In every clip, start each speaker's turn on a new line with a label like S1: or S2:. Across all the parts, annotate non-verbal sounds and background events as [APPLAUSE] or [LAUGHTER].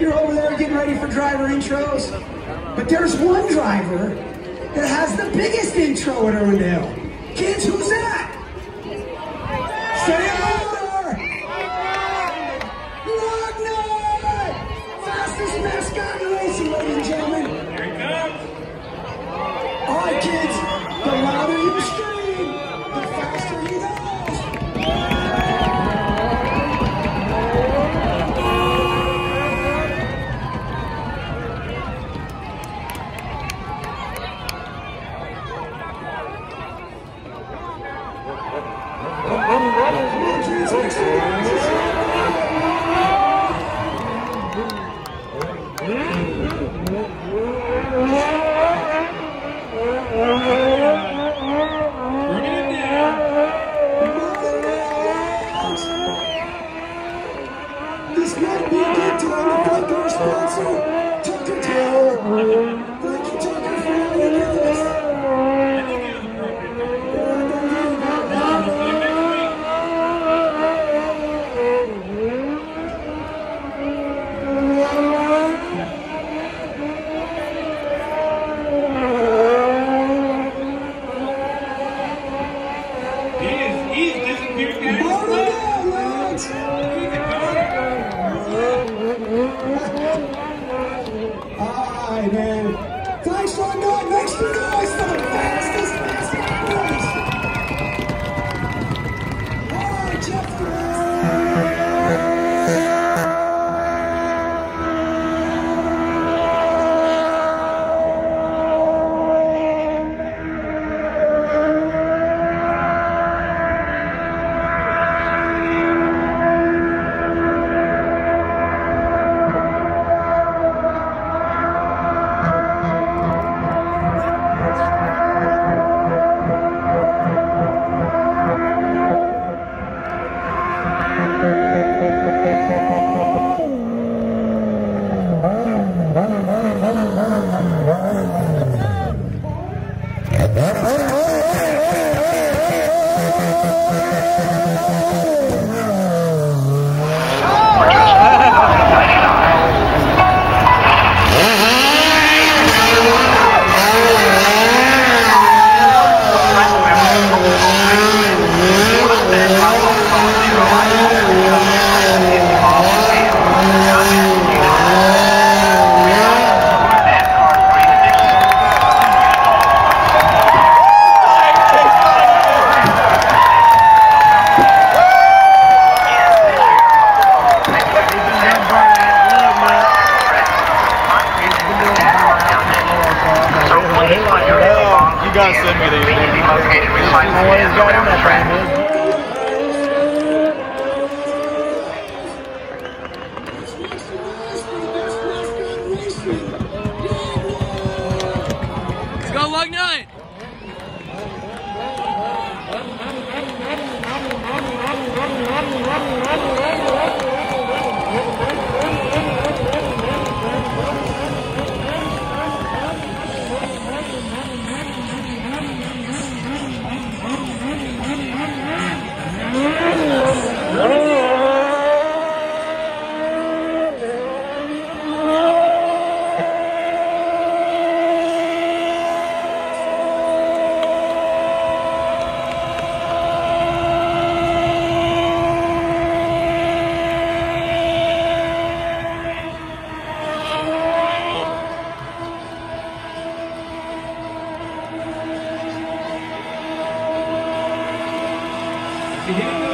S1: You're over there getting ready for driver intros. But there's one driver that has the biggest intro at Irwindale. Kids, who's that? Say beginning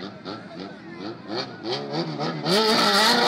S1: Mm-hmm.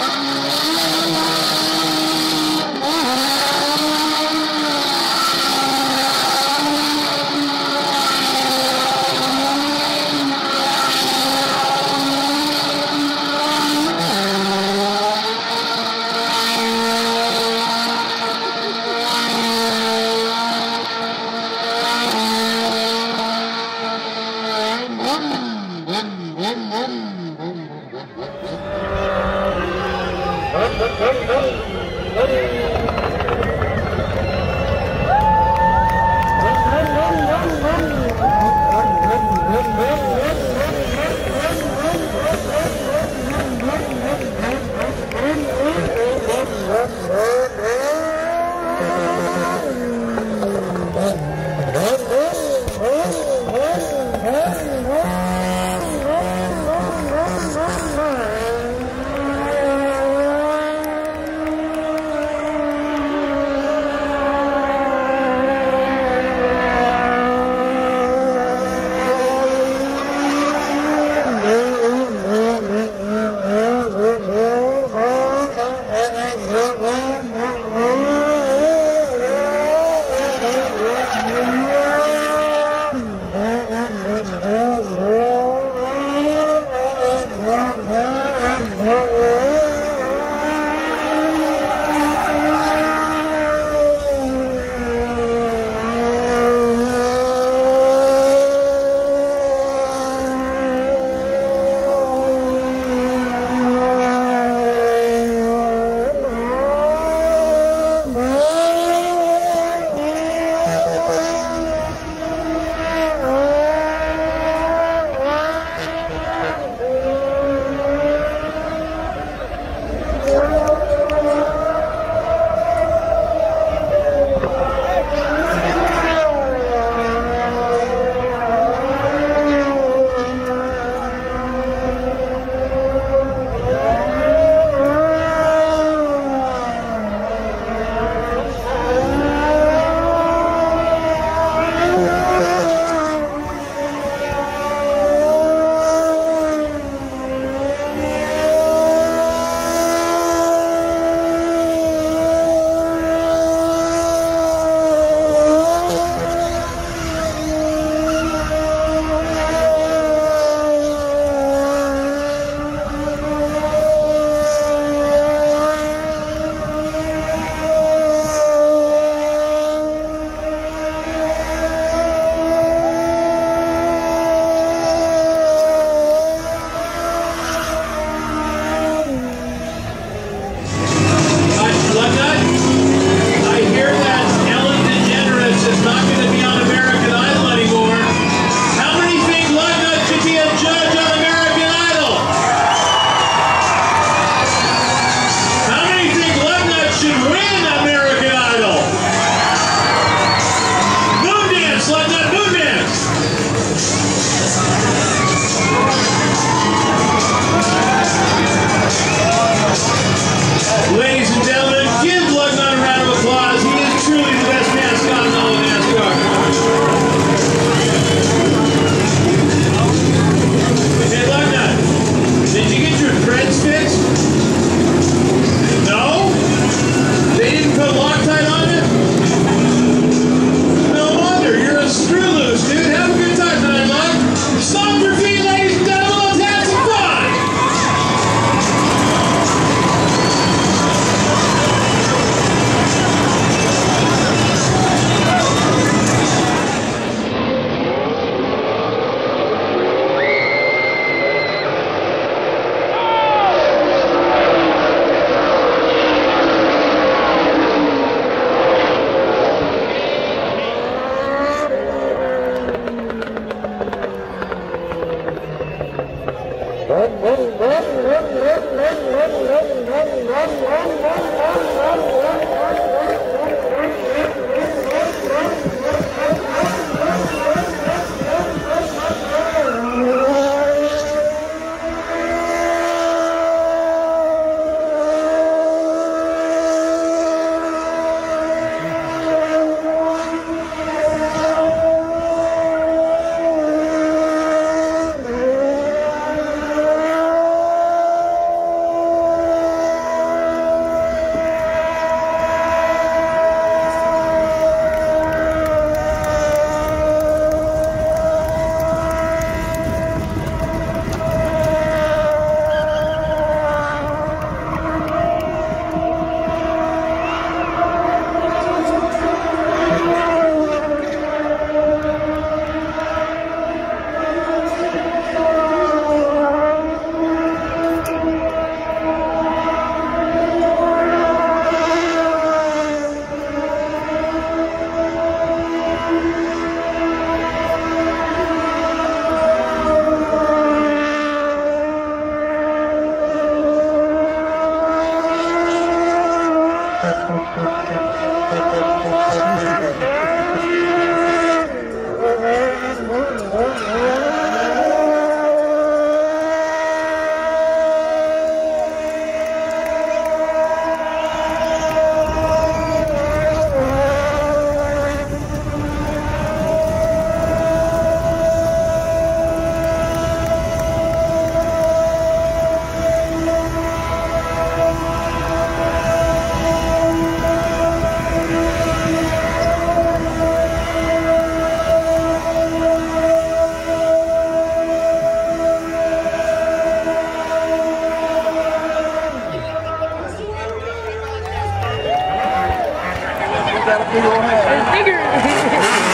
S1: [LAUGHS]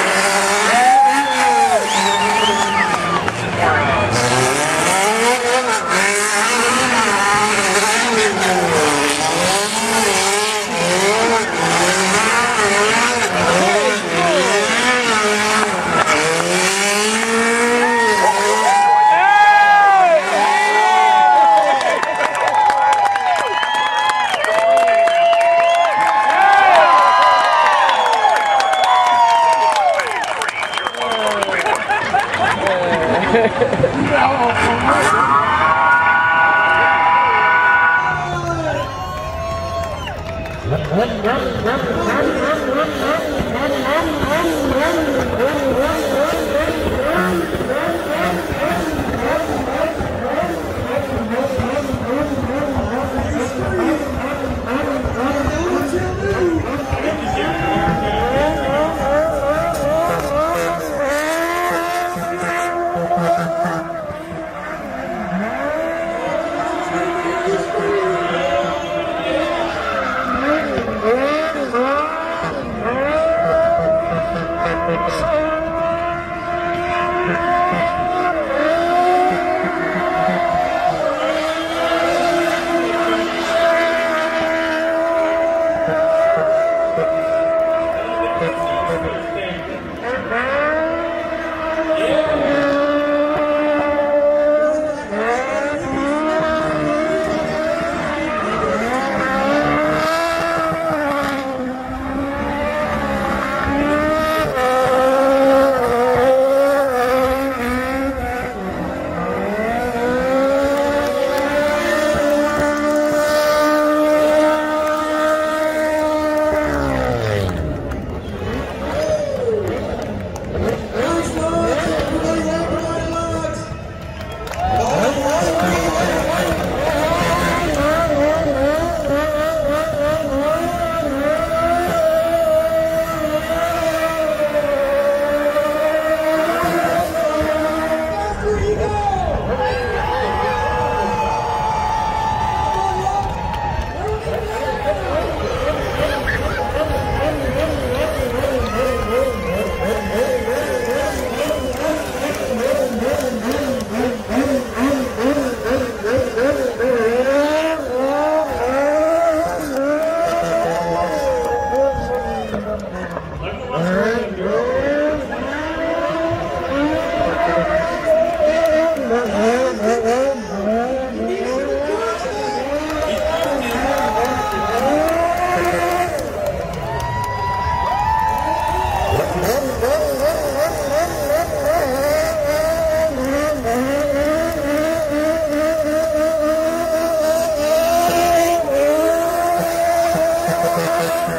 S1: Yeah.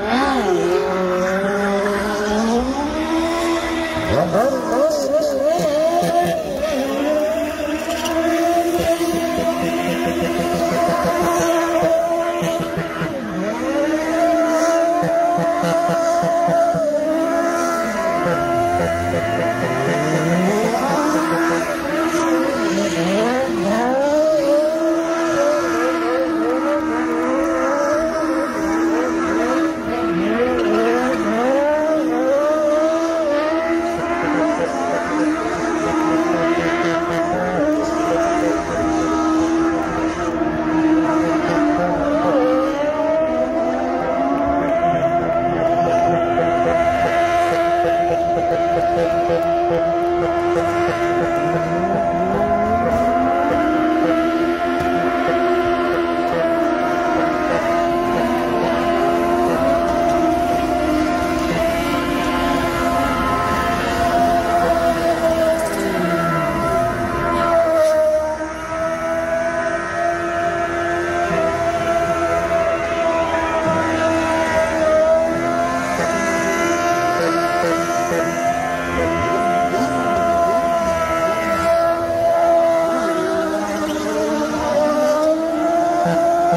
S1: Wow.